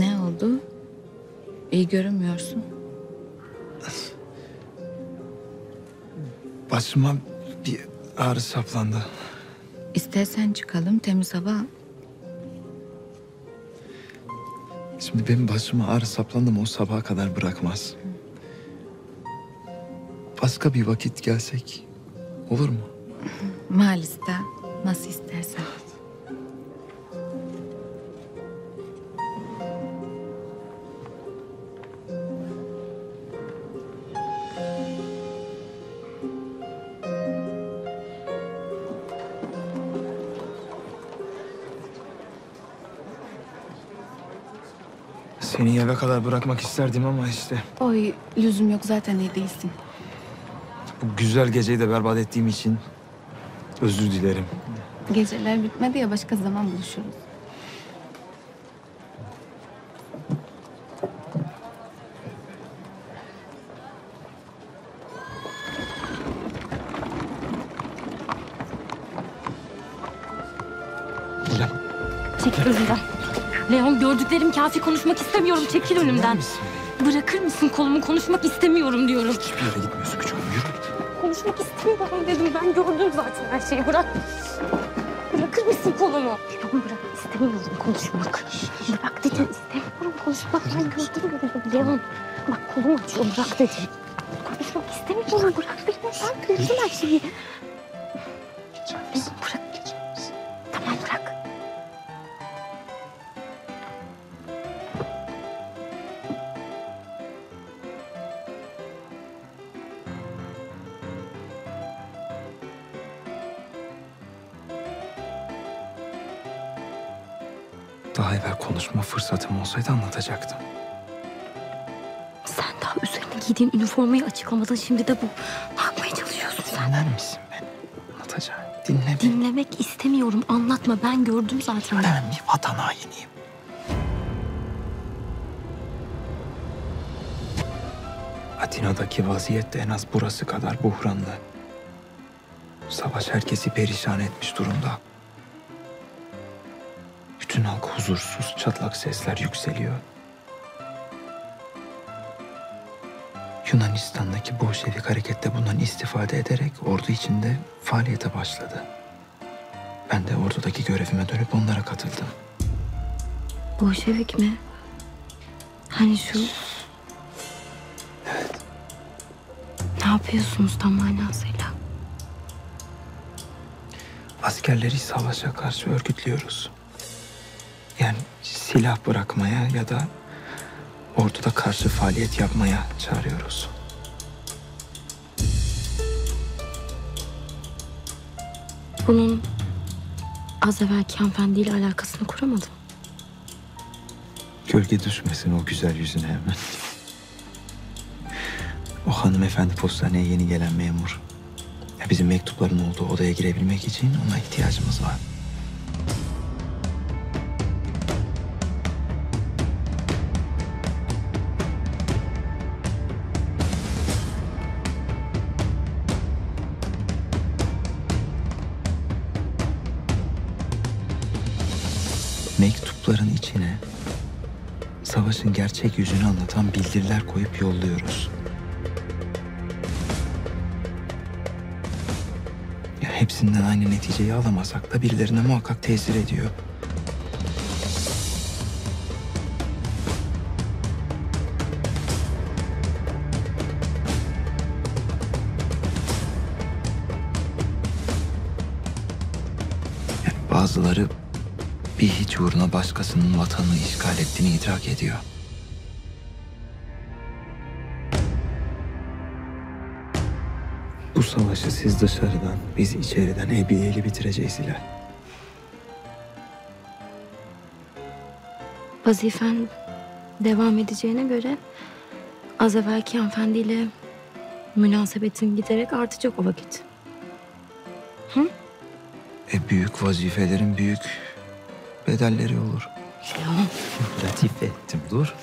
Ne oldu? İyi görünmüyorsun. Başıma bir ağrı saplandı. İstersen çıkalım temiz hava. Şimdi benim başıma ağrı saplandı mı o sabaha kadar bırakmaz. Başka bir vakit gelsek olur mu? Maalesef nasıl istersen. Seni eve kadar bırakmak isterdim ama işte Oy lüzum yok zaten iyi değilsin. bu güzel geceyi de berbat ettiğim için özür dilerim. Geceler bitmedi ya başka zaman buluşuruz. Ulan Çekil önümden. Leon gördüklerim kafi konuşmak istemiyorum. Çekil önümden. misin? Bırakır mısın kolumu konuşmak istemiyorum diyorum. Hiçbir yere gitmiyorsun küçük hanım, yürü. Konuşmak istemiyorum dedim. Ben gördüm zaten her şeyi. Bırak. Bırakır mısın kolumu? Leon bırak. İstemiyorum konuşmak. Bırak dedim. İstemiyorum konuşmak. Ben gördüm gördüm. Leon bak kolum açıyor. Bırak dedim. Konuşmak istemiyorum. Bırak beni. Ben gördüm her şeyi. Daha evvel konuşma fırsatım olsaydı anlatacaktım. Sen daha üzerine giydiğin üniformayı açıklamadın. Şimdi de bu. Ne yapmaya çalışıyorsun sen? Dinler misin beni? Anlatacağım. Dinle beni. Dinlemek istemiyorum. Anlatma. Ben gördüm zaten. Ben bir vatan hainiyim. Atina'daki vaziyet de en az burası kadar buhranlı. Savaş herkesi perişan etmiş durumda. Bütün halk huzursuz, çatlak sesler yükseliyor. Yunanistan'daki Bolşevik harekette bundan istifade ederek ordu içinde faaliyete başladı. Ben de ordudaki görevime dönüp onlara katıldım. Bolşevik mi? Hani şu... Evet. Ne yapıyorsunuz tam manasıyla? Askerleri savaşa karşı örgütlüyoruz. Yani silah bırakmaya ya da orduda karşı faaliyet yapmaya çağırıyoruz. Bunun az evvelki hanımefendiyle alakasını kuramadım. Gölge düşmesin o güzel yüzüne hemen. O hanımefendi postaneye yeni gelen memur. Ya bizim mektupların olduğu odaya girebilmek için ona ihtiyacımız var. Mektupların içine savaşın gerçek yüzünü anlatan bildiriler koyup yolluyoruz. Ya hepsinden aynı neticeyi alamasak da birilerine muhakkak tesir ediyor. Bazıları bir hiç uğruna başkasının vatanını işgal ettiğini idrak ediyor. Bu savaşı siz dışarıdan, biz içeriden ebiyeli bitireceğiz Hilal. Vazifen devam edeceğine göre az evvelki hanımefendiyle münasebetin giderek artacak o vakit. E büyük vazifelerin büyük bedelleri olur. Leon. Latif ettim dur.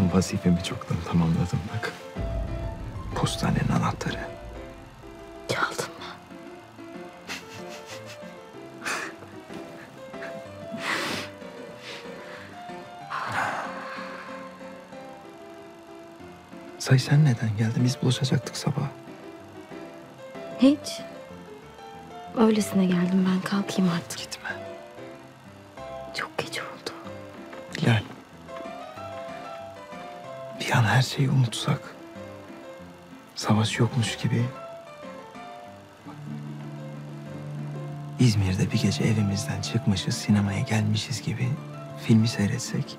ben vazifemi çoktan tamamladım bak. Postanenin anahtarı. Çaldın mı? Say sen neden geldin? Biz buluşacaktık sabah. Hiç. Öylesine geldim ben kalkayım artık. Gitme. Çok geç oldu. Hilal. Bir an her şeyi unutsak. Savaş yokmuş gibi. İzmir'de bir gece evimizden çıkmışız, sinemaya gelmişiz gibi filmi seyretsek.